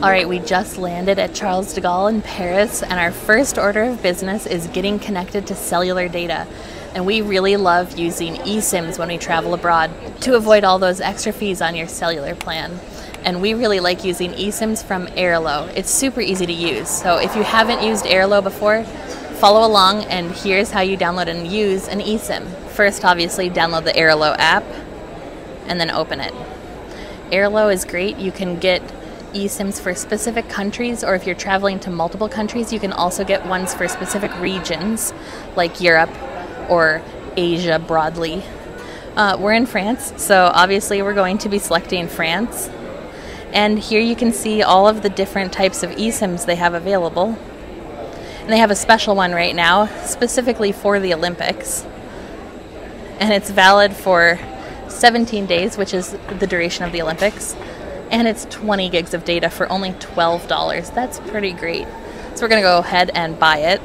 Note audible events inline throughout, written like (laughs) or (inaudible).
All right, we just landed at Charles de Gaulle in Paris, and our first order of business is getting connected to cellular data. And we really love using eSIMs when we travel abroad to avoid all those extra fees on your cellular plan. And we really like using eSIMs from Airalo. It's super easy to use. So if you haven't used Airalo before, follow along, and here's how you download and use an eSIM. First, obviously, download the Airalo app and then open it. Airalo is great. You can get eSIMs for specific countries, or if you're traveling to multiple countries, you can also get ones for specific regions, like Europe or Asia broadly. Uh, we're in France, so obviously we're going to be selecting France. And here you can see all of the different types of eSIMs they have available. And they have a special one right now, specifically for the Olympics. And it's valid for 17 days, which is the duration of the Olympics and it's 20 gigs of data for only $12. That's pretty great. So we're going to go ahead and buy it.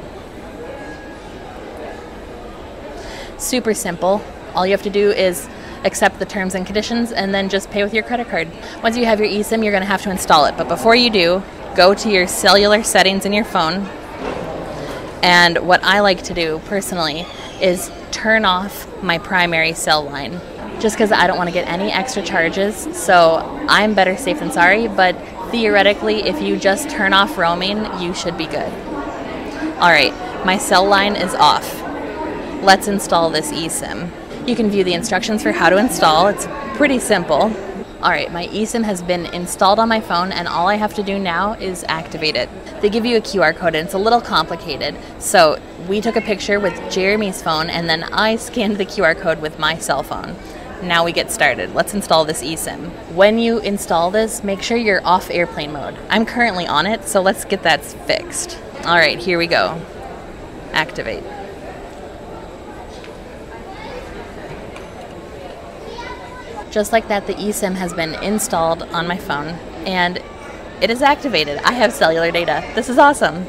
Super simple. All you have to do is accept the terms and conditions and then just pay with your credit card. Once you have your eSIM, you're going to have to install it. But before you do, go to your cellular settings in your phone. And what I like to do personally is turn off my primary cell line just because I don't want to get any extra charges. So I'm better safe than sorry, but theoretically, if you just turn off roaming, you should be good. All right, my cell line is off. Let's install this eSIM. You can view the instructions for how to install. It's pretty simple. All right, my eSIM has been installed on my phone and all I have to do now is activate it. They give you a QR code and it's a little complicated. So we took a picture with Jeremy's phone and then I scanned the QR code with my cell phone. Now we get started. Let's install this eSIM. When you install this, make sure you're off airplane mode. I'm currently on it, so let's get that fixed. All right, here we go. Activate. Just like that, the eSIM has been installed on my phone and it is activated. I have cellular data. This is awesome.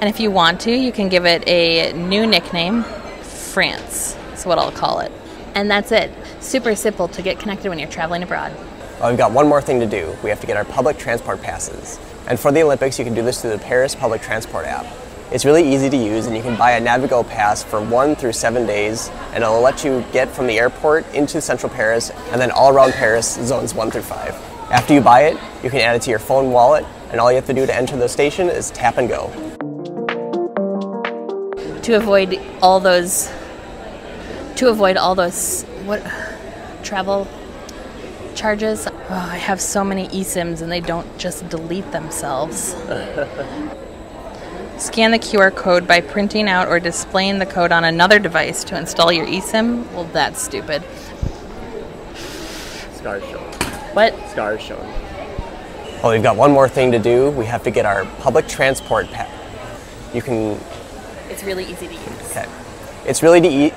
And if you want to, you can give it a new nickname, France. That's what I'll call it. And that's it. Super simple to get connected when you're traveling abroad. Well, we've got one more thing to do. We have to get our public transport passes. And for the Olympics, you can do this through the Paris Public Transport app. It's really easy to use and you can buy a Navigo pass for one through seven days and it'll let you get from the airport into central Paris and then all around Paris, zones one through five. After you buy it, you can add it to your phone wallet and all you have to do to enter the station is tap and go. To avoid all those, to avoid all those, what, travel charges. Oh, I have so many eSIMs and they don't just delete themselves. (laughs) Scan the QR code by printing out or displaying the code on another device to install your eSIM. Well, that's stupid. Scars showing. What? Scars showing. Well, we've got one more thing to do. We have to get our public transport pass. You can. It's really easy to use. Okay. It's really to eat